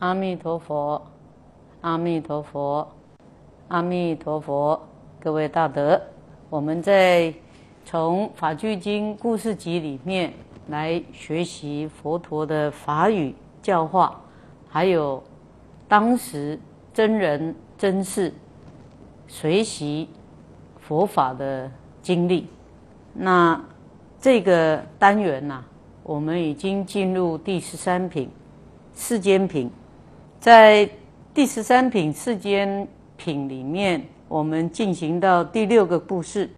阿弥陀佛，阿弥陀佛，阿弥陀佛！各位大德，我们在从《法句经》故事集里面来学习佛陀的法语教化，还有当时真人真事学习佛法的经历。那这个单元呐，我们已经进入第十三品世间品。在第十三品世间品里面，我们进行到第六个故事。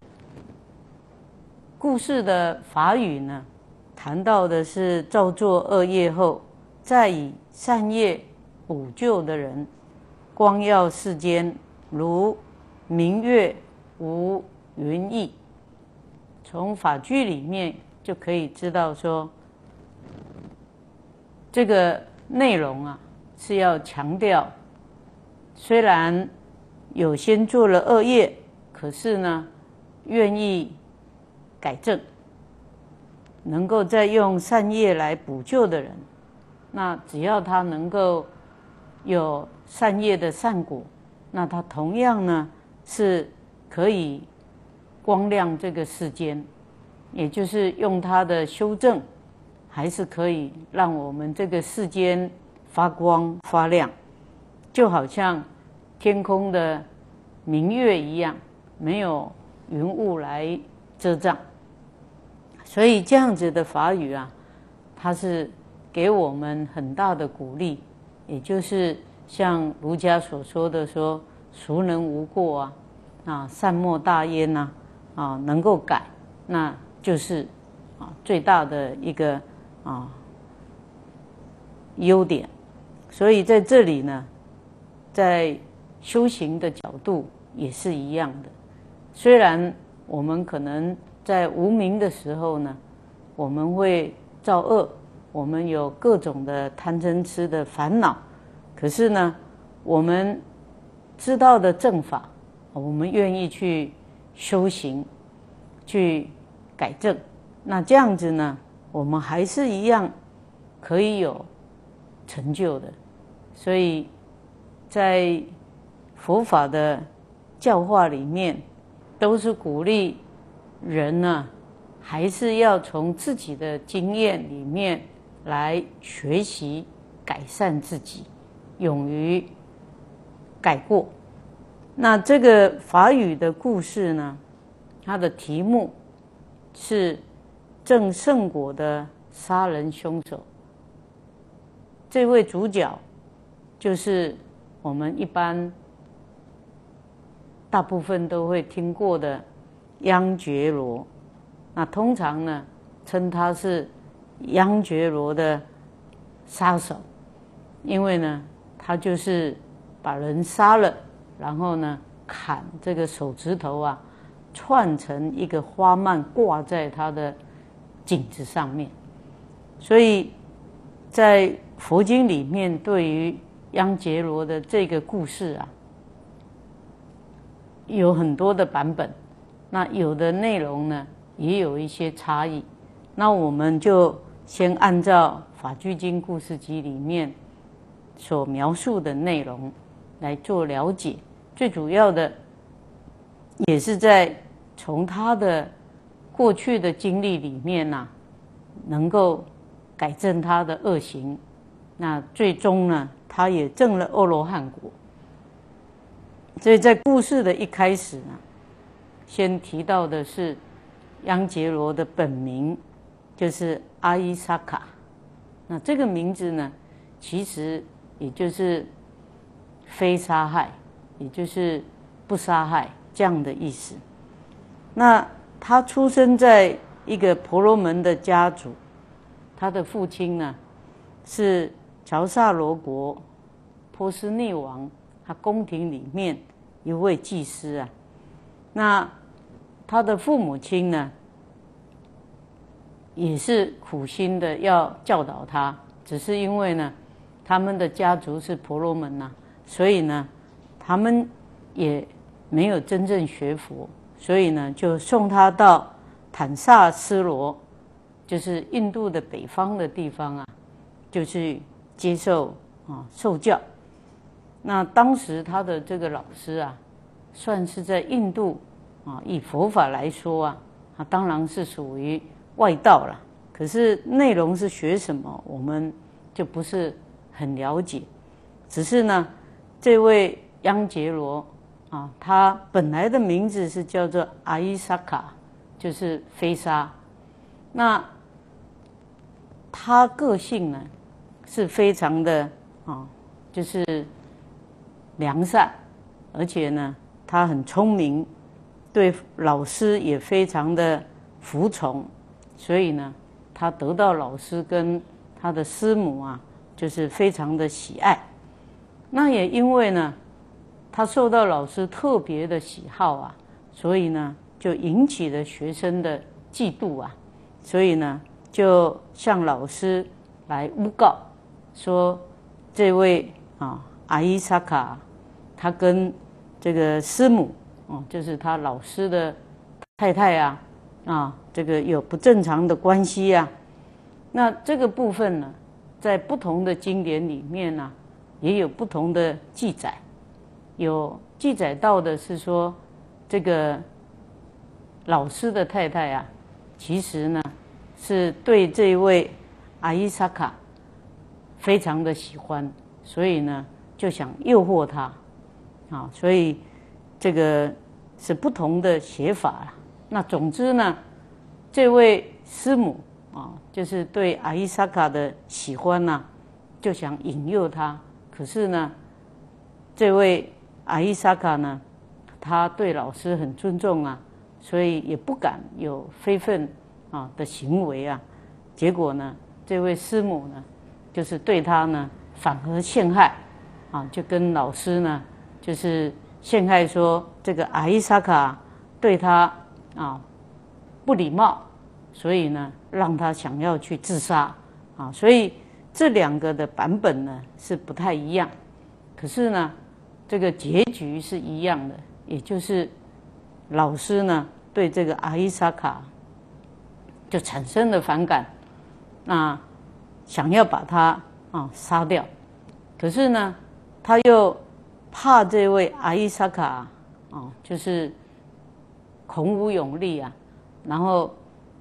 故事的法语呢，谈到的是造作恶业后，再以善业补救的人，光耀世间，如明月无云翳。从法句里面就可以知道说，这个内容啊。是要强调，虽然有先做了恶业，可是呢，愿意改正，能够再用善业来补救的人，那只要他能够有善业的善果，那他同样呢是可以光亮这个世间，也就是用他的修正，还是可以让我们这个世间。发光发亮，就好像天空的明月一样，没有云雾来遮障。所以这样子的法语啊，它是给我们很大的鼓励，也就是像儒家所说的说“孰能无过啊？啊，善莫大焉呐！啊，能够改，那就是啊最大的一个啊优点。”所以在这里呢，在修行的角度也是一样的。虽然我们可能在无名的时候呢，我们会造恶，我们有各种的贪嗔痴的烦恼，可是呢，我们知道的正法，我们愿意去修行，去改正。那这样子呢，我们还是一样可以有成就的。所以，在佛法的教化里面，都是鼓励人呢，还是要从自己的经验里面来学习改善自己，勇于改过。那这个法语的故事呢，它的题目是正圣果的杀人凶手，这位主角。就是我们一般大部分都会听过的央觉罗，那通常呢称他是央觉罗的杀手，因为呢他就是把人杀了，然后呢砍这个手指头啊，串成一个花蔓挂在他的颈子上面，所以在佛经里面对于央杰罗的这个故事啊，有很多的版本，那有的内容呢也有一些差异。那我们就先按照《法句经故事集》里面所描述的内容来做了解。最主要的也是在从他的过去的经历里面呐，能够改正他的恶行。那最终呢？他也证了阿罗汉果，所以在故事的一开始呢，先提到的是央杰罗的本名就是阿伊萨卡，那这个名字呢，其实也就是非杀害，也就是不杀害这样的意思。那他出生在一个婆罗门的家族，他的父亲呢是。乔萨罗国波斯匿王，他宫廷里面一位祭司啊，那他的父母亲呢，也是苦心的要教导他，只是因为呢，他们的家族是婆罗门呐，所以呢，他们也没有真正学佛，所以呢，就送他到坦萨斯罗，就是印度的北方的地方啊，就去。接受啊受教。那当时他的这个老师啊，算是在印度啊，以佛法来说啊，啊当然是属于外道了。可是内容是学什么，我们就不是很了解。只是呢，这位央杰罗啊，他本来的名字是叫做阿伊萨卡，就是飞沙。那他个性呢，是非常的啊，就是良善，而且呢，他很聪明，对老师也非常的服从，所以呢，他得到老师跟他的师母啊，就是非常的喜爱。那也因为呢，他受到老师特别的喜好啊，所以呢，就引起了学生的嫉妒啊，所以呢。就向老师来诬告，说这位啊阿伊萨卡，他跟这个师母哦，就是他老师的太太啊啊，这个有不正常的关系呀。那这个部分呢，在不同的经典里面呢，也有不同的记载。有记载到的是说，这个老师的太太啊，其实呢。是对这位阿伊萨卡非常的喜欢，所以呢就想诱惑他，啊，所以这个是不同的写法。那总之呢，这位师母啊，就是对阿伊萨卡的喜欢呢，就想引诱他。可是呢，这位阿伊萨卡呢，他对老师很尊重啊，所以也不敢有非分。啊的行为啊，结果呢，这位师母呢，就是对他呢反而陷害，啊，就跟老师呢就是陷害说这个阿伊萨卡对他啊不礼貌，所以呢让他想要去自杀，啊，所以这两个的版本呢是不太一样，可是呢这个结局是一样的，也就是老师呢对这个阿伊萨卡。就产生了反感，那想要把他啊杀掉，可是呢，他又怕这位阿伊萨卡啊，就是孔武有力啊，然后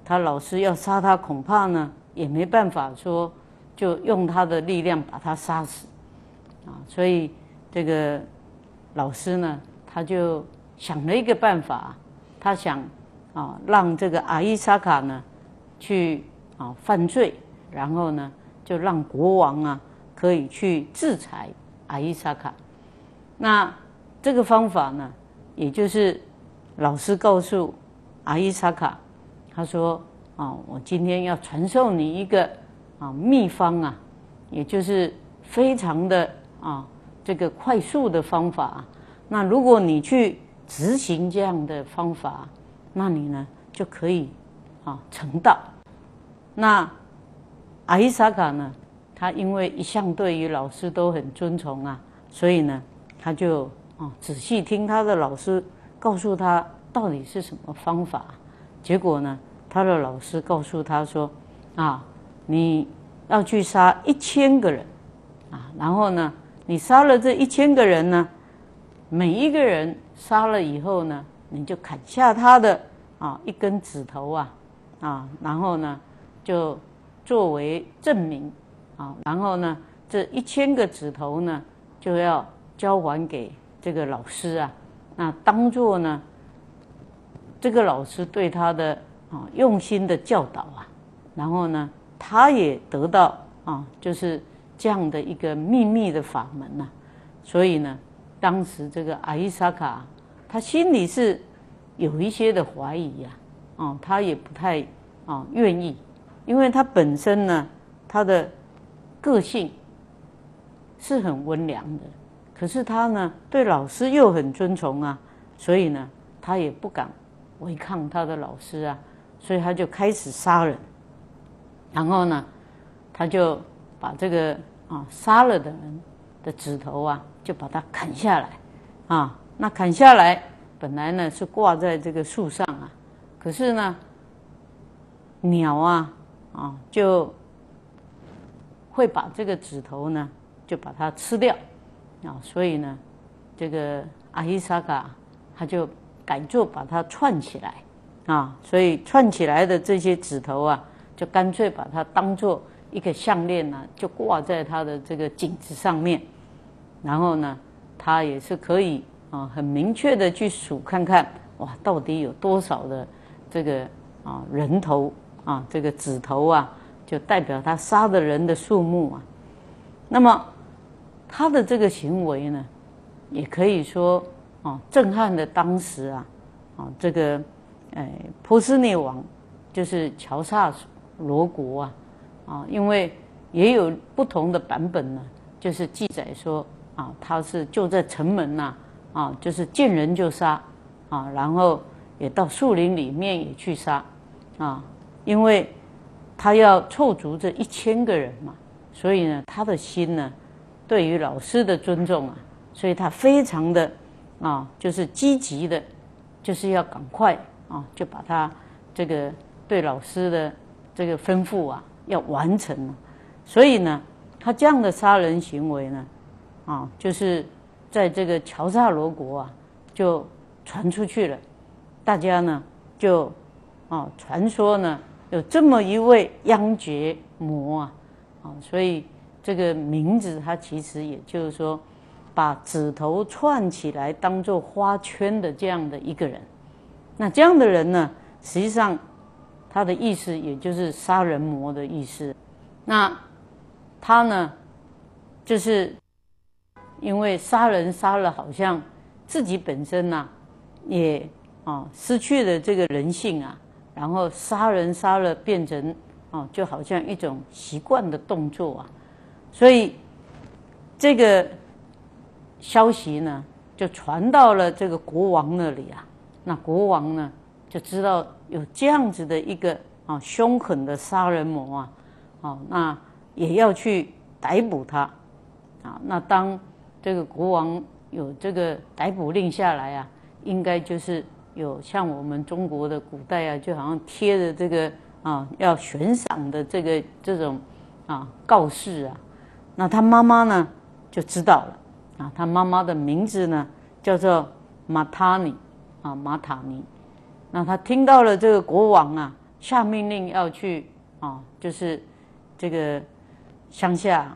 他老师要杀他，恐怕呢也没办法说就用他的力量把他杀死啊，所以这个老师呢，他就想了一个办法，他想啊让这个阿伊萨卡呢。去啊犯罪，然后呢，就让国王啊可以去制裁阿伊萨卡。那这个方法呢，也就是老师告诉阿伊萨卡，他说啊，我今天要传授你一个啊秘方啊，也就是非常的啊这个快速的方法。那如果你去执行这样的方法，那你呢就可以。啊，成道。那阿伊萨卡呢？他因为一向对于老师都很尊崇啊，所以呢，他就啊仔细听他的老师告诉他到底是什么方法。结果呢，他的老师告诉他说：“啊，你要去杀一千个人啊，然后呢，你杀了这一千个人呢，每一个人杀了以后呢，你就砍下他的啊一根指头啊。”啊，然后呢，就作为证明。啊，然后呢，这一千个指头呢，就要交还给这个老师啊，那当做呢，这个老师对他的啊用心的教导啊，然后呢，他也得到啊，就是这样的一个秘密的法门呐，所以呢，当时这个阿伊萨卡，他心里是有一些的怀疑呀。啊，他也不太啊愿意，因为他本身呢，他的个性是很温良的，可是他呢对老师又很尊崇啊，所以呢他也不敢违抗他的老师啊，所以他就开始杀人，然后呢他就把这个啊杀了的人的指头啊就把它砍下来啊，那砍下来本来呢是挂在这个树上啊。可是呢，鸟啊，啊，就会把这个指头呢，就把它吃掉啊。所以呢，这个阿伊萨卡他就改做把它串起来啊。所以串起来的这些指头啊，就干脆把它当做一个项链呢，就挂在他的这个颈子上面。然后呢，他也是可以啊，很明确的去数看看，哇，到底有多少的这个啊人头啊，这个指头啊，就代表他杀的人的数目啊。那么他的这个行为呢，也可以说啊，震撼的当时啊，啊，这个哎波斯匿王就是乔萨罗国啊，啊，因为也有不同的版本呢，就是记载说。啊，他是就在城门呐，啊，就是见人就杀，啊，然后也到树林里面也去杀，啊，因为他要凑足这一千个人嘛，所以呢，他的心呢，对于老师的尊重啊，所以他非常的啊，就是积极的，就是要赶快啊，就把他这个对老师的这个吩咐啊，要完成了，所以呢，他这样的杀人行为呢。啊，就是在这个乔萨罗国啊，就传出去了。大家呢就啊，传说呢有这么一位央觉魔啊，啊，所以这个名字它其实也就是说，把指头串起来当做花圈的这样的一个人。那这样的人呢，实际上他的意思也就是杀人魔的意思。那他呢，就是。因为杀人杀了，好像自己本身呐，也啊失去了这个人性啊，然后杀人杀了变成啊，就好像一种习惯的动作啊，所以这个消息呢，就传到了这个国王那里啊。那国王呢，就知道有这样子的一个啊凶狠的杀人魔啊，啊，那也要去逮捕他啊。那当这个国王有这个逮捕令下来啊，应该就是有像我们中国的古代啊，就好像贴的这个啊要悬赏的这个这种啊告示啊。那他妈妈呢就知道了啊，他妈妈的名字呢叫做马塔尼啊马塔尼。那他听到了这个国王啊下命令要去啊，就是这个乡下。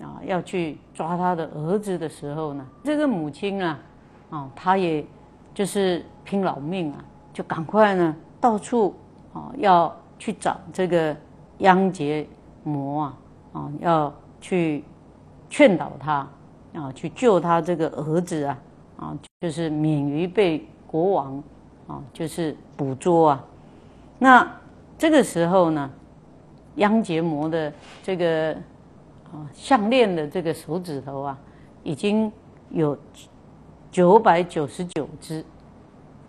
啊，要去抓他的儿子的时候呢，这个母亲啊，啊，她也就是拼老命啊，就赶快呢到处啊要去找这个央杰魔啊，啊，要去劝导他啊，去救他这个儿子啊，啊，就是免于被国王啊就是捕捉啊。那这个时候呢，央杰魔的这个。啊，项链的这个手指头啊，已经有九百九十九只，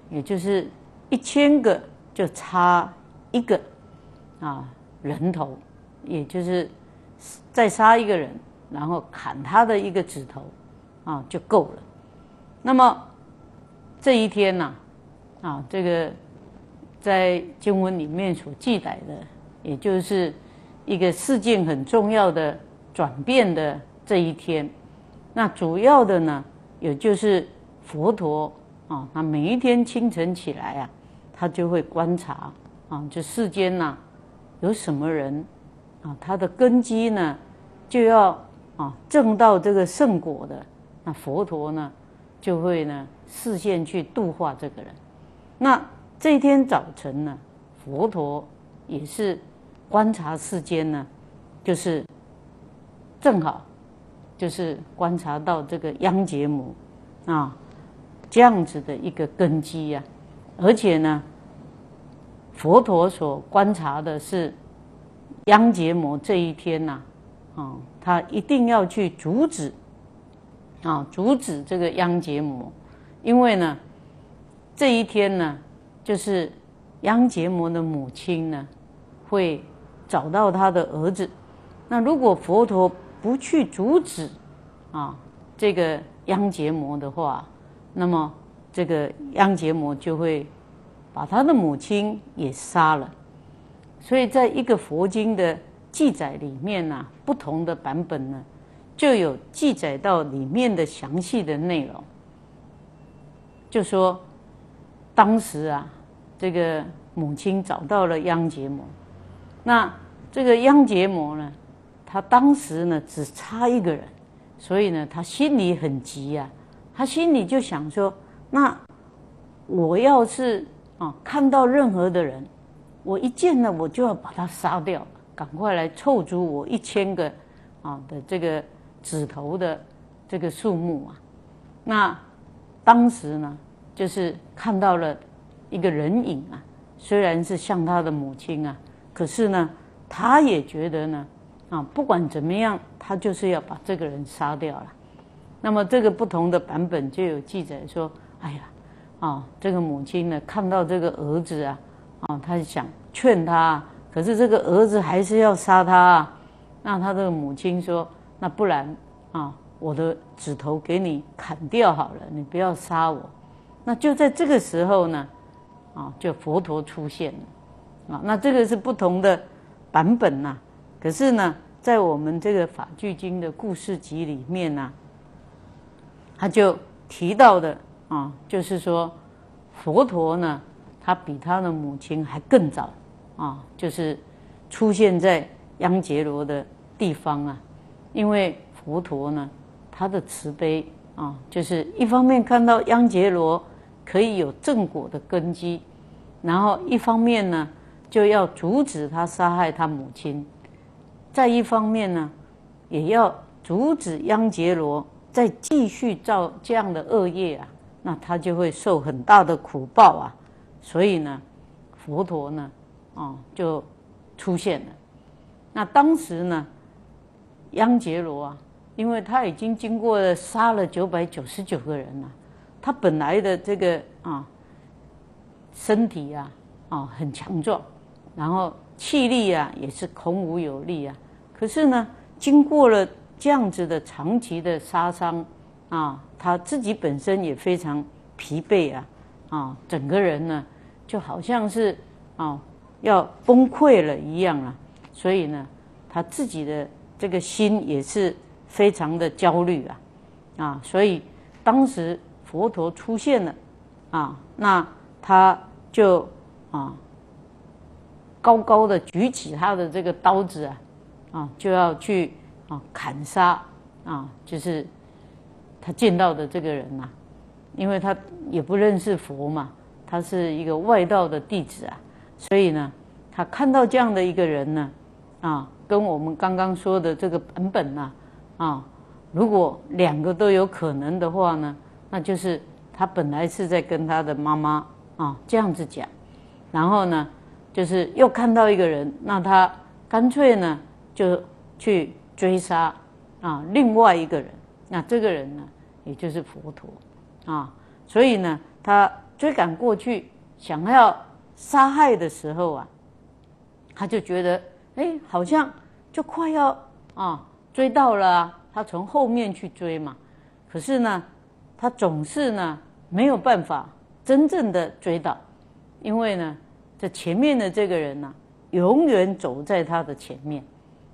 也就是一千个就差一个啊人头，也就是再杀一个人，然后砍他的一个指头啊就够了。那么这一天呢，啊，这个在经文里面所记载的，也就是一个事件很重要的。转变的这一天，那主要的呢，也就是佛陀啊，那每一天清晨起来啊，他就会观察啊，这世间呐有什么人啊，他的根基呢就要啊证到这个圣果的，那佛陀呢就会呢视线去度化这个人。那这一天早晨呢，佛陀也是观察世间呢，就是。正好，就是观察到这个央结母啊，这样子的一个根基呀，而且呢，佛陀所观察的是央结魔这一天呐，啊，他一定要去阻止啊，阻止这个央结魔，因为呢，这一天呢，就是央结魔的母亲呢，会找到他的儿子，那如果佛陀。不去阻止啊，这个央结魔的话，那么这个央结摩就会把他的母亲也杀了。所以，在一个佛经的记载里面呢，不同的版本呢，就有记载到里面的详细的内容，就说当时啊，这个母亲找到了央结摩，那这个央结摩呢，他当时呢只差一个人，所以呢他心里很急呀，他心里就想说，那我要是啊看到任何的人，我一见呢我就要把他杀掉，赶快来凑足我一千个啊的这个。指头的这个数目啊，那当时呢，就是看到了一个人影啊，虽然是像他的母亲啊，可是呢，他也觉得呢，啊，不管怎么样，他就是要把这个人杀掉了。那么这个不同的版本就有记载说，哎呀，啊，这个母亲呢，看到这个儿子啊，啊，他想劝他，可是这个儿子还是要杀他啊。那他的母亲说。那不然啊，我的指头给你砍掉好了，你不要杀我。那就在这个时候呢，啊，就佛陀出现了，啊，那这个是不同的版本呐。可是呢，在我们这个法句经的故事集里面呢，他就提到的啊，就是说佛陀呢，他比他的母亲还更早啊，就是出现在央杰罗的地方啊。因为佛陀呢，他的慈悲啊，就是一方面看到央杰罗可以有正果的根基，然后一方面呢，就要阻止他杀害他母亲；再一方面呢，也要阻止央杰罗再继续造这样的恶业啊，那他就会受很大的苦报啊。所以呢，佛陀呢，啊，就出现了。那当时呢？央杰罗啊，因为他已经经过了杀了九百九十九个人了，他本来的这个啊身体啊啊很强壮，然后气力啊也是孔武有力啊。可是呢，经过了这样子的长期的杀伤啊，他自己本身也非常疲惫啊啊，整个人呢就好像是啊要崩溃了一样啊。所以呢，他自己的。这个心也是非常的焦虑啊，啊，所以当时佛陀出现了，啊，那他就啊高高的举起他的这个刀子啊，啊，就要去啊砍杀啊，就是他见到的这个人呐，因为他也不认识佛嘛，他是一个外道的弟子啊，所以呢，他看到这样的一个人呢，啊。跟我们刚刚说的这个版本呢，啊，如果两个都有可能的话呢，那就是他本来是在跟他的妈妈啊这样子讲，然后呢，就是又看到一个人，那他干脆呢就去追杀啊另外一个人，那这个人呢也就是佛陀啊，所以呢他追赶过去想要杀害的时候啊，他就觉得。哎，好像就快要啊追到了，他从后面去追嘛，可是呢，他总是呢没有办法真正的追到，因为呢，这前面的这个人呢，永远走在他的前面，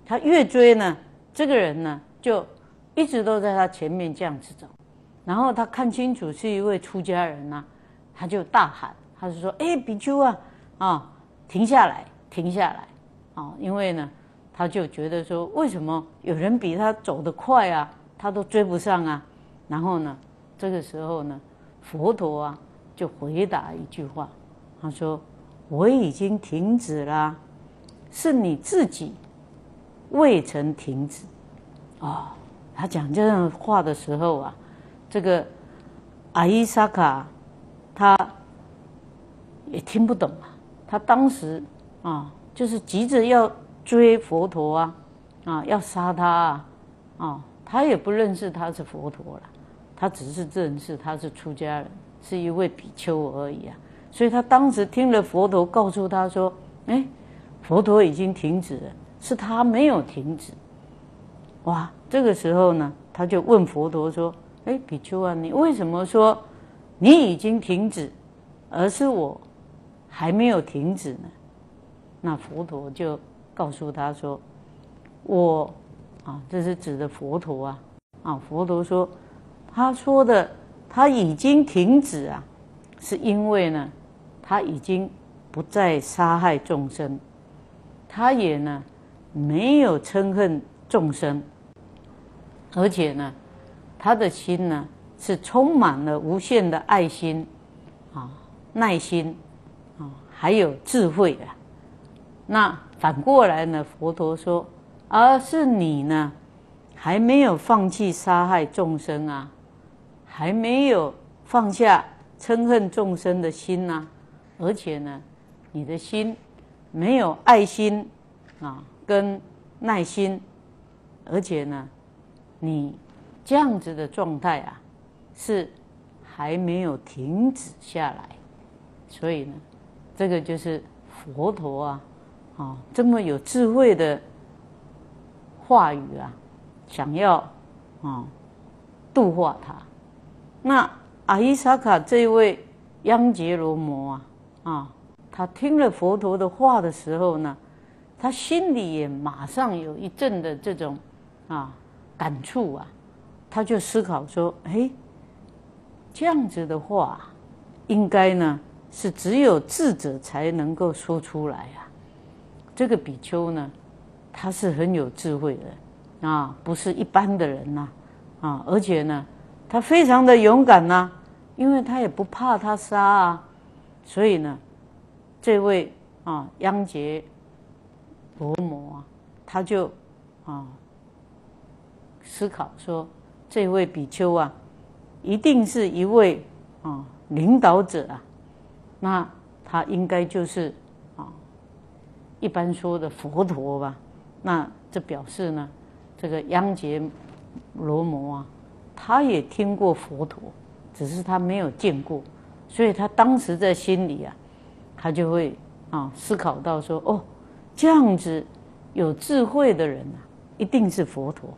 他越追呢，这个人呢就一直都在他前面这样子走，然后他看清楚是一位出家人呐，他就大喊，他就说：“哎，比丘啊，啊，停下来，停下来。”啊，因为呢，他就觉得说，为什么有人比他走得快啊，他都追不上啊？然后呢，这个时候呢，佛陀啊就回答一句话，他说：“我已经停止了，是你自己未曾停止。”哦，他讲这样话的时候啊，这个阿伊萨卡他也听不懂啊，他当时啊。就是急着要追佛陀啊，啊，要杀他啊，啊，他也不认识他是佛陀了，他只是认识他是出家人，是一位比丘而已啊。所以他当时听了佛陀告诉他说：“哎，佛陀已经停止了，是他没有停止。”哇，这个时候呢，他就问佛陀说：“哎，比丘啊，你为什么说你已经停止，而是我还没有停止呢？”那佛陀就告诉他说：“我啊，这是指的佛陀啊，啊，佛陀说，他说的他已经停止啊，是因为呢，他已经不再杀害众生，他也呢没有嗔恨众生，而且呢，他的心呢是充满了无限的爱心啊、耐心啊，还有智慧的。那反过来呢，佛陀说。而是你呢，还没有放弃杀害众生啊，还没有放下嗔恨众生的心呐，而且呢，你的心没有爱心啊，跟耐心，而且呢，你这样子的状态啊，是还没有停止下来，所以呢，这个就是佛陀啊，啊，这么有智慧的。话语啊，想要啊度化他。那阿伊萨卡这位央杰罗摩啊啊，他听了佛陀的话的时候呢，他心里也马上有一阵的这种啊感触啊，他就思考说：哎，这样子的话，应该呢是只有智者才能够说出来啊。这个比丘呢？他是很有智慧的啊，不是一般的人呐啊，而且呢，他非常的勇敢呐，因为他也不怕他杀啊，所以呢，这位啊央杰罗摩啊，他就啊思考说，这位比丘啊，一定是一位啊领导者啊，那他应该就是啊一般说的佛陀吧。那这表示呢，这个央杰罗摩啊，他也听过佛陀，只是他没有见过，所以他当时在心里啊，他就会啊思考到说，哦，这样子有智慧的人啊，一定是佛陀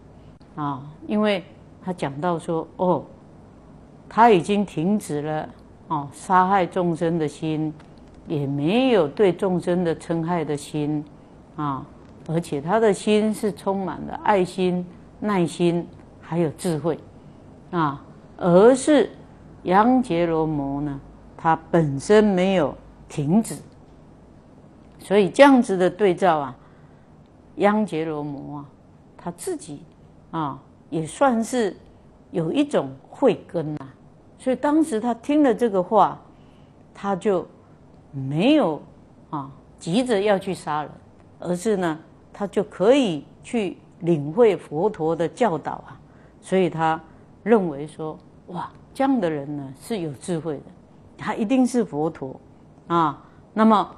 啊，因为他讲到说，哦，他已经停止了啊杀害众生的心，也没有对众生的嗔害的心啊。而且他的心是充满了爱心、耐心，还有智慧，啊，而是杨杰罗摩呢，他本身没有停止，所以这样子的对照啊，央杰罗摩啊，他自己啊，也算是有一种慧根呐，所以当时他听了这个话，他就没有啊急着要去杀人，而是呢。他就可以去领会佛陀的教导啊，所以他认为说，哇，这样的人呢是有智慧的，他一定是佛陀啊。那么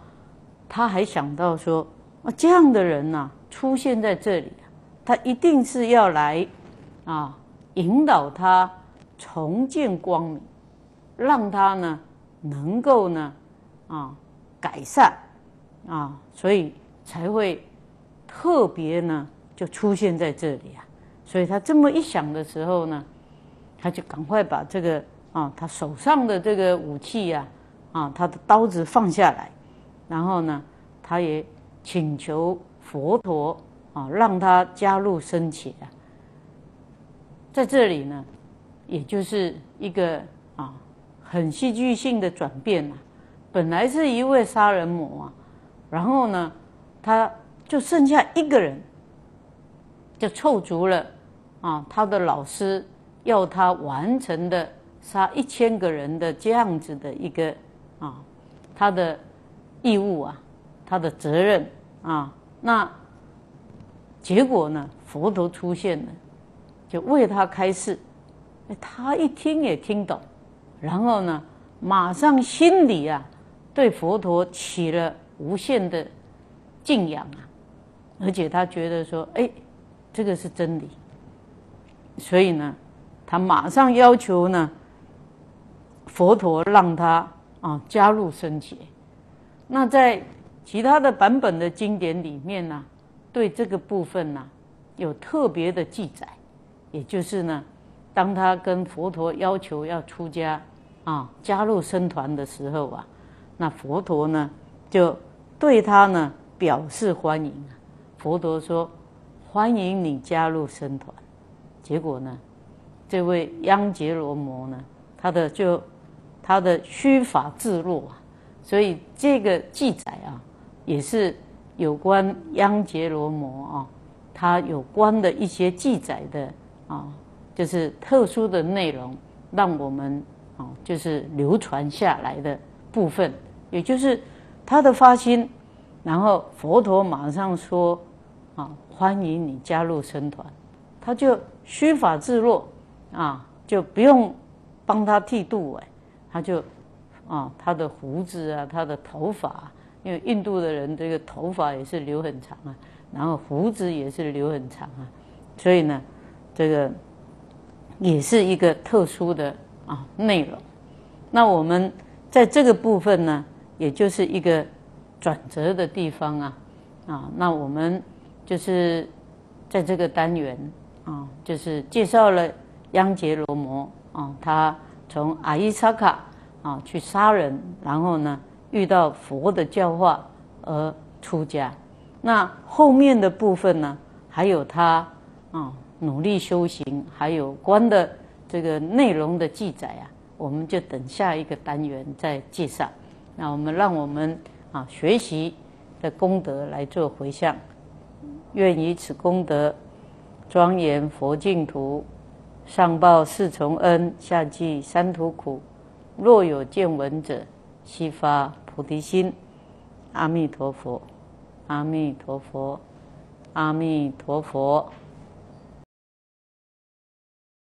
他还想到说，啊，这样的人呐出现在这里，他一定是要来啊引导他重见光明，让他呢能够呢啊改善啊，所以才会。特别呢，就出现在这里啊，所以他这么一想的时候呢，他就赶快把这个啊，他手上的这个武器呀，啊，他的刀子放下来，然后呢，他也请求佛陀啊，让他加入僧伽啊，在这里呢，也就是一个啊，很戏剧性的转变呐，本来是一位杀人魔啊，然后呢，他。就剩下一个人，就凑足了啊！他的老师要他完成的杀一千个人的这样子的一个啊，他的义务啊，他的责任啊。那结果呢？佛陀出现了，就为他开示。他一听也听懂，然后呢，马上心里啊，对佛陀起了无限的敬仰啊。而且他觉得说，哎，这个是真理，所以呢，他马上要求呢，佛陀让他啊加入僧伽。那在其他的版本的经典里面呢，对这个部分呢有特别的记载，也就是呢，当他跟佛陀要求要出家啊加入僧团的时候啊，那佛陀呢就对他呢表示欢迎啊。佛陀说：“欢迎你加入僧团。结果呢，这位央杰罗摩呢，他的就他的虚法自若啊，所以这个记载啊，也是有关央杰罗摩啊，他有关的一些记载的啊，就是特殊的内容，让我们啊，就是流传下来的部分，也就是他的发心。然后佛陀马上说：“啊，欢迎你加入僧团。”他就虚法自若，啊，就不用帮他剃度哎，他就啊，他的胡子啊，他的头发，因为印度的人这个头发也是留很长啊，然后胡子也是留很长啊，所以呢，这个也是一个特殊的啊内容。那我们在这个部分呢，也就是一个。转折的地方啊，啊，那我们就是在这个单元啊，就是介绍了央杰罗摩啊，他从阿伊萨卡啊去杀人，然后呢遇到佛的教化而出家。那后面的部分呢，还有他啊努力修行，还有关的这个内容的记载啊，我们就等下一个单元再介绍。那我们让我们。啊，学习的功德来做回向，愿以此功德庄严佛净土，上报四重恩，下济三途苦。若有见闻者，悉发菩提心。阿弥陀佛，阿弥陀佛，阿弥陀佛。